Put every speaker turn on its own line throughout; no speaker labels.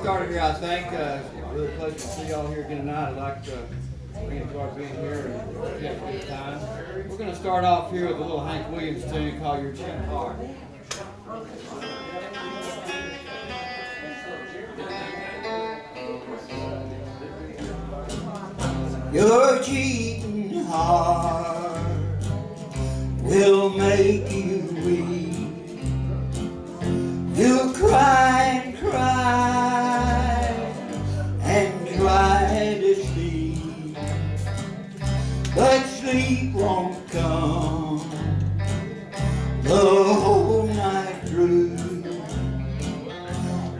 started here, I think. Uh, really pleasure to see y'all here again tonight. I'd like to it to our being here and have a good time. We're going to start off here with a little Hank Williams tune called Your Cheating Heart.
Your cheating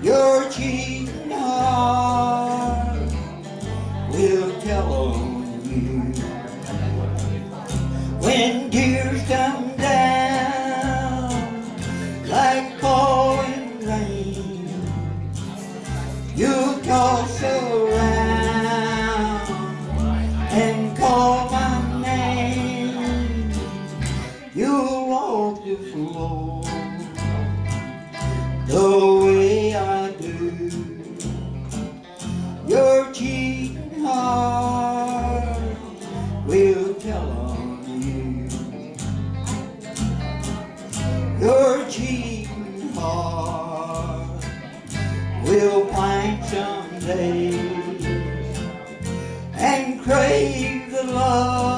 Your cheating heart will tell on you when tears come down like pouring rain. You toss around and call my name. You walk the floor someday and crave the love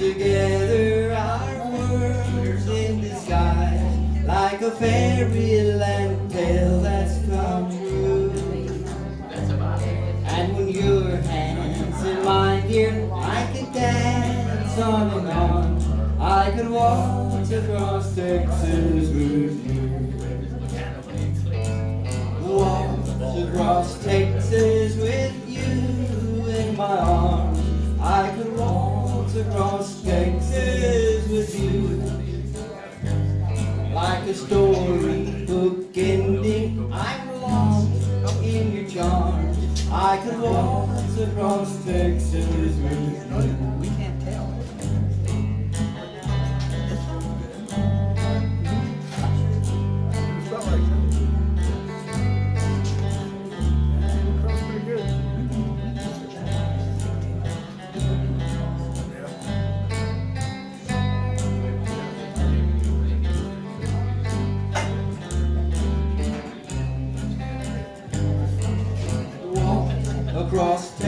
together, our worlds in disguise, like a fairyland tale that's come true. And when your hands in mine, dear, I could dance on and on. I could walk across Texas with you. Walk across Texas with you in my arms. I could walk across Texas with you. Like a storybook ending, I'm lost in your charms. I could walk across Texas with you.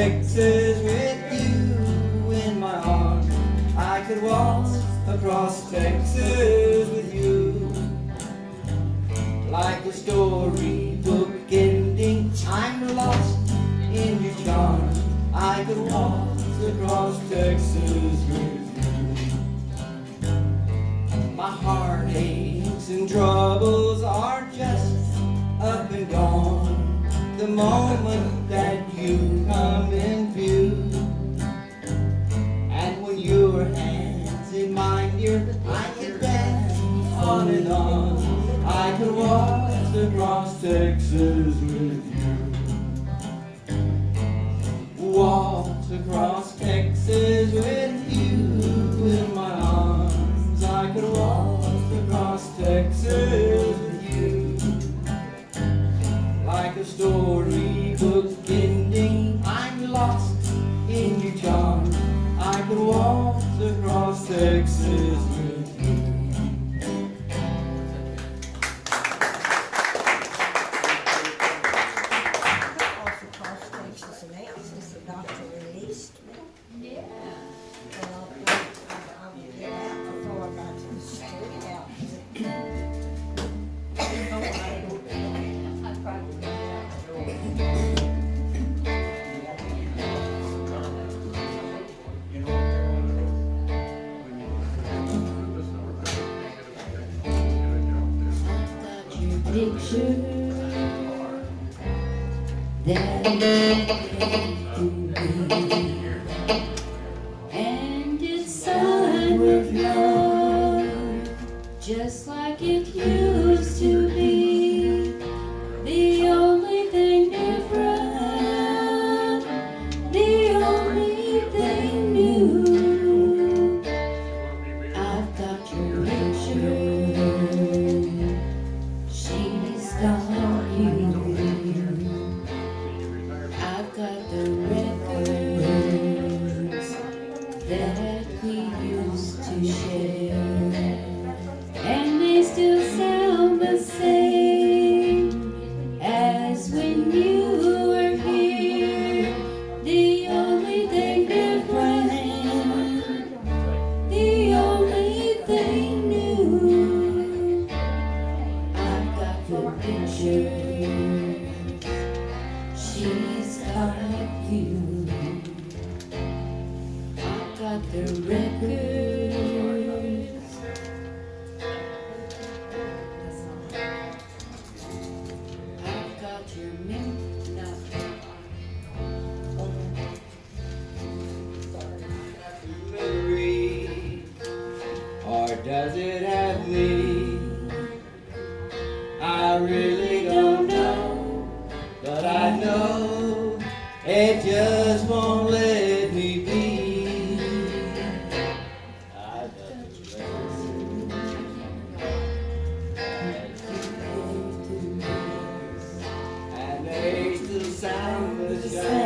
Texas with you in my arms. I could walk across Texas with you. Like a storybook ending, I'm lost in your charms. I could walk across Texas with you. My heartaches and troubles are just the moment that you come in view. And when your hands in mine, dear, I could dance on and on. I could walk across Texas with you. Walk across
picture that that we used to share, and they still sound the same as when you were here. The only thing different, the only thing new. I've got the picture. She's got you.
Does it have me? Sound the same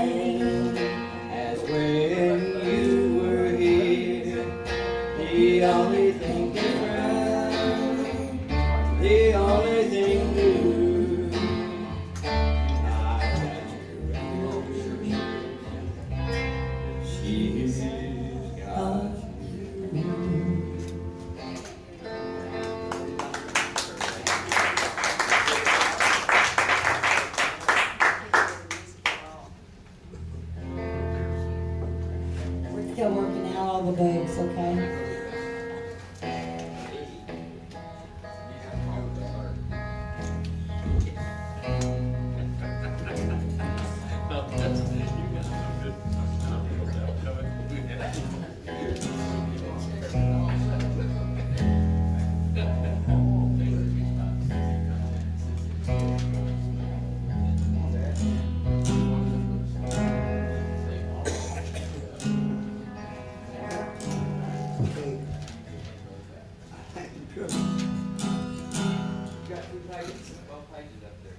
I think I'm.
Got two pages, twelve pages up there.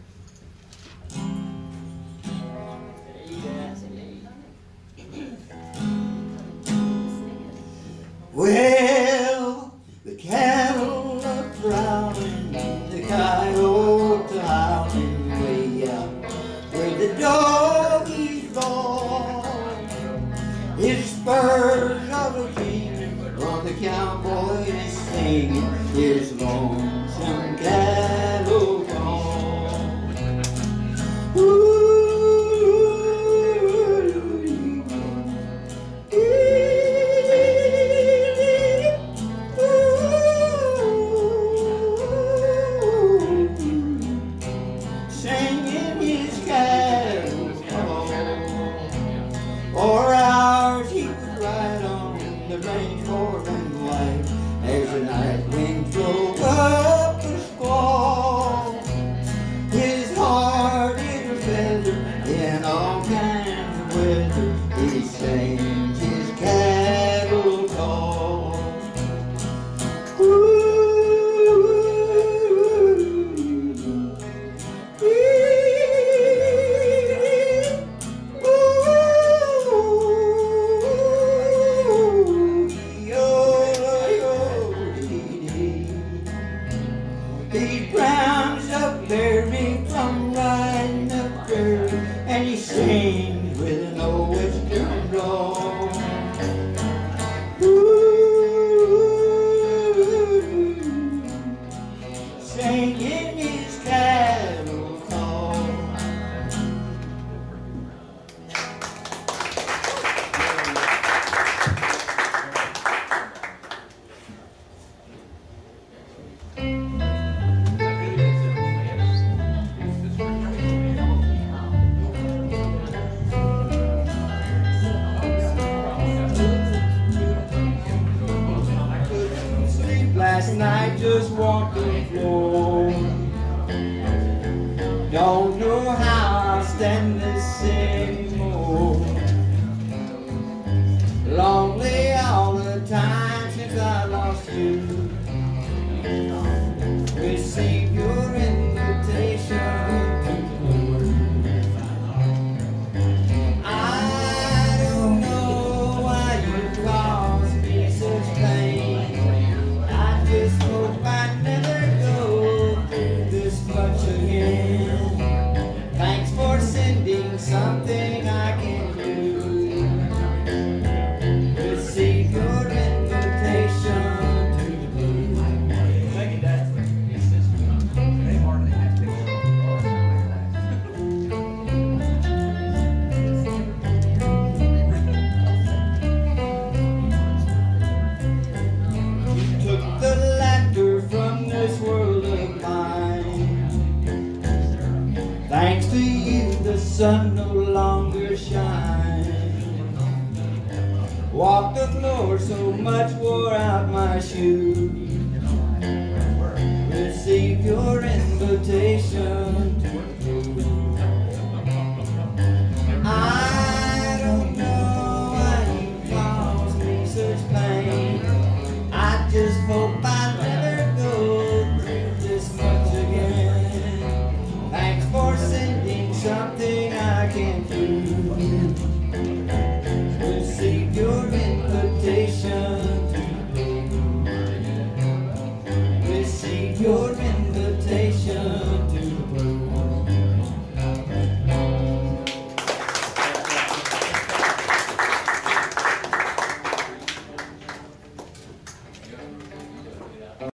Well, the cattle are prowling, the coyotes howling way out where the. His spurs are a king, while the cowboy is singing his lonesome Don't know how I'll stand this anymore. you receive your invitation. I don't know me such pain. I just hope I never go through this much again. Thanks for sending something I can't do.